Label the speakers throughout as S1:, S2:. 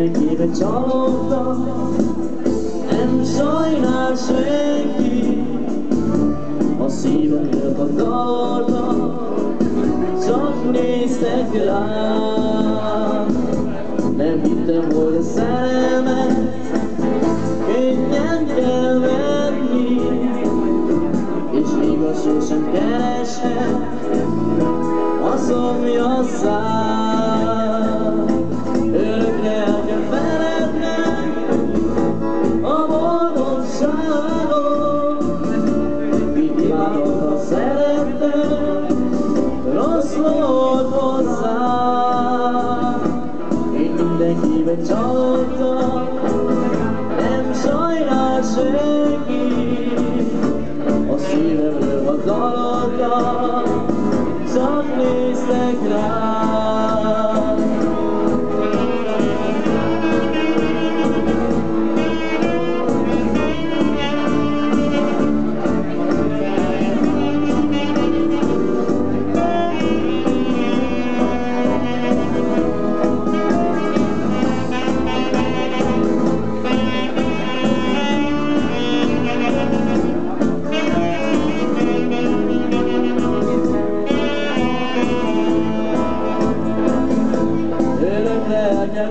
S1: Mindenkiben csalódtam, nem sajnál senki, a szívem elkakarta, csak néztek rám. Nem hittem, hogy a szerelmet könnyen kell venni, és igaz sosem kereshet a szomja. szívbe csalta, nem sajnál senki. A szívemről a dalata, csak néztek rá.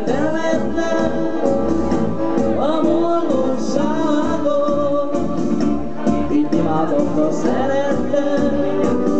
S1: szeretlek, imádok, ha szeretlek,